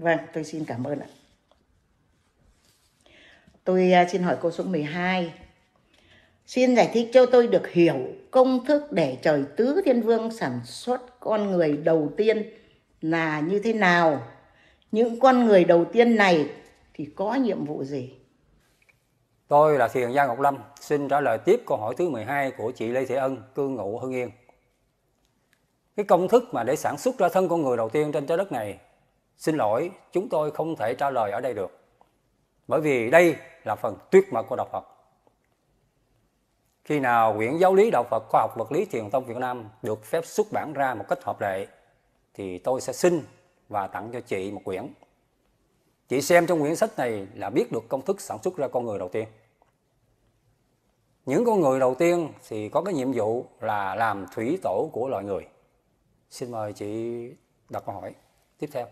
Vâng, tôi xin cảm ơn ạ. Tôi à, xin hỏi cô số 12. Xin giải thích cho tôi được hiểu công thức để trời tứ thiên vương sản xuất con người đầu tiên là như thế nào? Những con người đầu tiên này thì có nhiệm vụ gì? Tôi là Thiền Gia Ngọc Lâm, xin trả lời tiếp câu hỏi thứ 12 của chị Lê Thị Ân, cư ngụ Hưng Yên. Cái công thức mà để sản xuất ra thân con người đầu tiên trên trái đất này, xin lỗi, chúng tôi không thể trả lời ở đây được. Bởi vì đây là phần tuyết mật của Đạo Phật. Khi nào quyển giáo lý Đạo Phật khoa học vật lý truyền thông Việt Nam được phép xuất bản ra một cách hợp lệ, thì tôi sẽ xin và tặng cho chị một quyển. Chị xem trong quyển sách này là biết được công thức sản xuất ra con người đầu tiên. Những con người đầu tiên thì có cái nhiệm vụ là làm thủy tổ của loài người. Xin mời chị đặt câu hỏi tiếp theo.